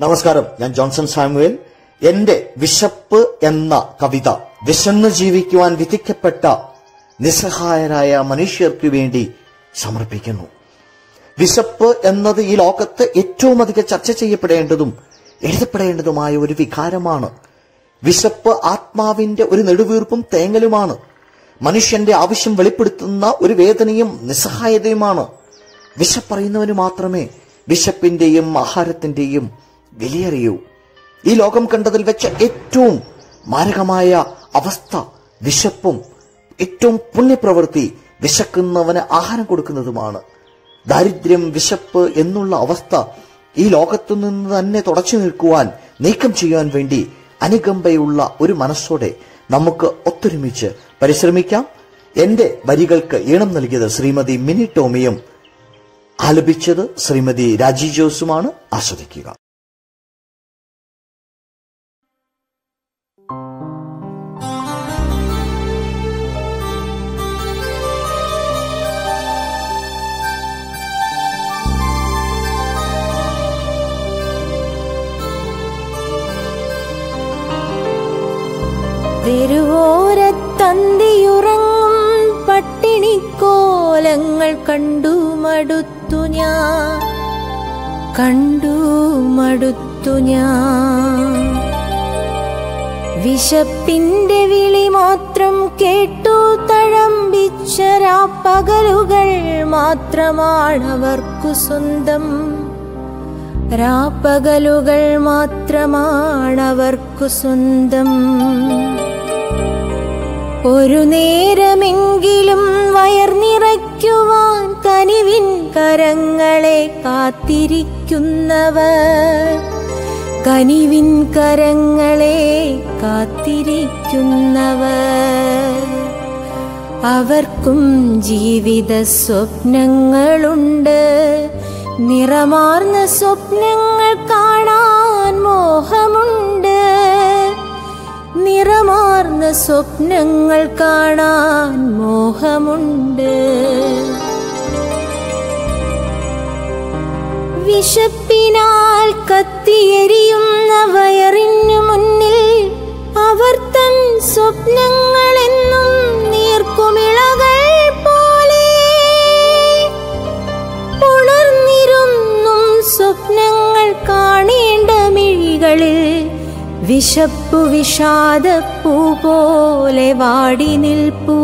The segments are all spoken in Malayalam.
നമസ്കാരം. ഞാൻ ജോൺസൺ സാമുവേൽ. എന്റെ വിശപ്പ് എന്ന കവിത വിശന്ന് ജീവിക്കുവാൻ വിധിക്കപ്പെട്ട നിസ്സഹായരായ മനുഷ്യർക്ക് വേണ്ടി സമർപ്പിക്കുന്നു. വിശപ്പ് എന്നത് ഈ ലോകത്ത് ഏറ്റവും അധികം ചർച്ച ചെയ്യപ്പെടേണ്ടതും എഴുതപ്പെടേണ്ടതുമായ ഒരു വികാരമാണ്. വിശപ്പ് ആത്മാവിന്റെ ഒരു നെടുവീർപ്പും തേങ്ങലുമാണ്. മനുഷ്യന്റെ ആവശ്യം വെളിപ്പെടുത്തുന്ന ഒരു വേദനയും നിസ്സഹായതയുമാണ്. വിശപ്പറിയുന്നവന് മാത്രമേ വിശപ്പിന്റെയും ആഹാരത്തിന്റെയും വിലയറിയൂ. ഈ ലോകം കണ്ടതിൽ വെച്ച ഏറ്റവും മാരകമായ അവസ്ഥ വിശപ്പും ഏറ്റവും പുണ്യപ്രവൃത്തി വിശക്കുന്നവന് ആഹാരം കൊടുക്കുന്നതുമാണ്. ദാരിദ്ര്യം വിശപ്പ് എന്നുള്ള അവസ്ഥ ഈ ലോകത്തു നിന്ന് തന്നെ തുടച്ചു നിൽക്കുവാൻ നീക്കം ചെയ്യാൻ വേണ്ടി അനുകമ്പയുള്ള ഒരു മനസ്സോടെ നമുക്ക് ഒത്തൊരുമിച്ച് പരിശ്രമിക്കാം. എന്റെ വരികൾക്ക് ഈണം നൽകിയത് ശ്രീമതി മിനി ടോമിയും. ആലപിച്ചത് ശ്രീമതി രാജി ജോസുമാണ്. ആസ്വദിക്കുക. തെരുവോരത്തന്തിയുറങ്ങും പട്ടിണിക്കോലങ്ങൾ കണ്ടു മടുത്തു ഞാൻ. കണ്ടു മടുത്തു ഞാൻ. വിശപ്പിന്റെ വിളി മാത്രം കേട്ടു തഴമ്പിച്ചരാ പകലുകൾ മാത്രമാണവർക്കു സ്വന്തം. രാപ്പകലുകൾ മാത്രമാണവർക്കു സ്വന്തം. ഒരു നേരമെങ്കിലും വയർ നിറയ്ക്കുവാൻ കനിവിൻ കരങ്ങളെ കാത്തിരിക്കുന്നവർ. കനിവിൻ കരങ്ങളെ കാത്തിരിക്കുന്നവർ. അവർക്കും ജീവിത സ്വപ്നങ്ങളുണ്ട്. നിറമാർന്ന സ്വപ്നങ്ങൾ കാണാൻ മോഹമുണ്ട്. നിറമാർന്ന സ്വപ്നങ്ങൾ കാണാൻ മോഹമുണ്ട്. വിശപ്പിനാൽ കത്തിയെരിയുന്ന വയറിനു വിശപ്പു വിഷാദപ്പൂ പോലെ വാടി നിൽപ്പൂ.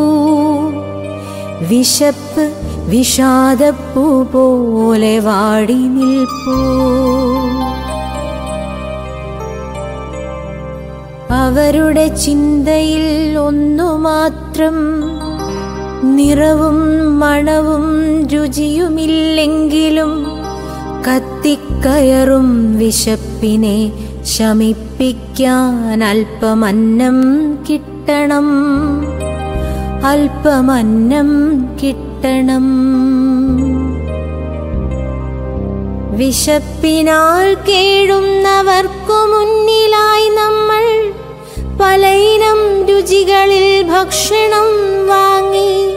വിശപ്പ് വിഷാദപ്പൂ പോലെ വാടി നിൽപ്പൂ. അവരുടെ ചിന്തയിൽ ഒന്നു മാത്രം നിറവും മണവും രുചിയുമില്ലെങ്കിലും കത്തിക്കയറും വിശപ്പിനെ ശമിപ്പിക്കാൻ അല്പമന്നം കിട്ടണം. അല്പമന്നം കിട്ടണം. വിശപ്പിനാൽ കേഴുന്നവർക്കു മുന്നിലായി നമ്മൾ പലയിനം രുചികളിൽ ഭക്ഷണം വാങ്ങി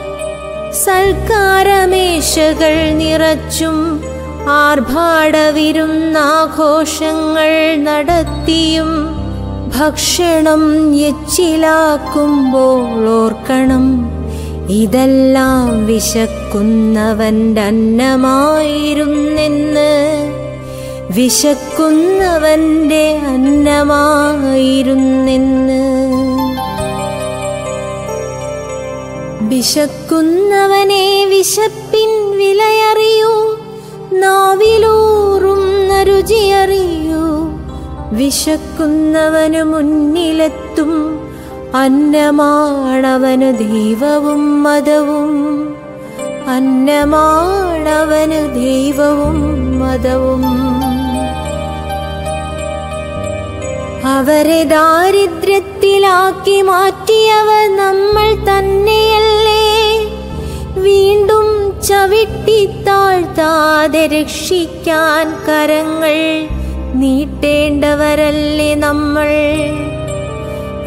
സൽക്കാരമേശകൾ നിറച്ചും ആർഭാടവിരുന്നാഘോഷങ്ങൾ നടത്തിയും ഭക്ഷണം എച്ചിലാക്കുമ്പോൾ ഓർക്കണം ഇതെല്ലാം വിശക്കുന്നവന്റെ അന്നമായിരുന്നെന്ന്. വിശക്കുന്നവന്റെ അന്നമായിരുന്നെന്ന്. വിശക്കുന്നവനെ വിശപ്പിൻ വിലയറിയൂ നാവിലൂറുന്ന രുചിയറിയൂ വിശക്കുന്നവനു മുന്നിലെത്തും. അന്നമാണവന് ദൈവവും മതവും. അന്നമാണവന് ദൈവവും മതവും. അവരെ ദാരിദ്ര്യത്തിലാക്കി മാറ്റിയവർ നമ്മൾ തന്നെയല്ലേ. ചവിട്ടി താഴ്ത്താതെ രക്ഷിക്കാൻ കരങ്ങൾ നീട്ടേണ്ടവരല്ലേ നമ്മൾ?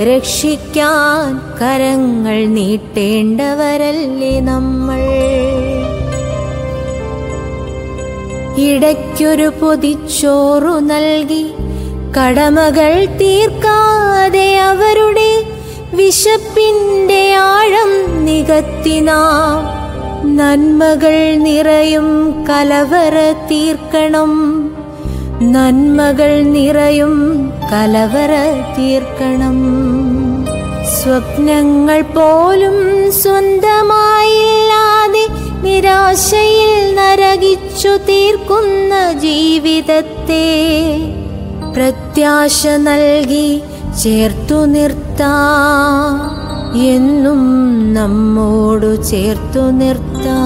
രക്ഷിക്കാൻ കരങ്ങൾ നീട്ടേണ്ടവരല്ലേ നമ്മൾ? ഇടയ്ക്കൊരു പൊതിച്ചോറു നൽകി കടമകൾ തീർക്കാതെ അവരുടെ വിശപ്പിന്റെ ആഴം നികത്തിനാം നന്മകൾ നിറയും കലവറ തീർക്കണം. നന്മകൾ നിറയും കലവറ തീർക്കണം. സ്വപ്നങ്ങൾ പോലും സ്വന്തമായില്ലാതെ നിരാശയിൽ നരകിച്ചു തീർക്കുന്ന ജീവിതത്തെ പ്രത്യാശ നൽകി ചേർത്തു നിർത്താ എന്നും നമ്മോടു ചേർത്തു നിർത്താ.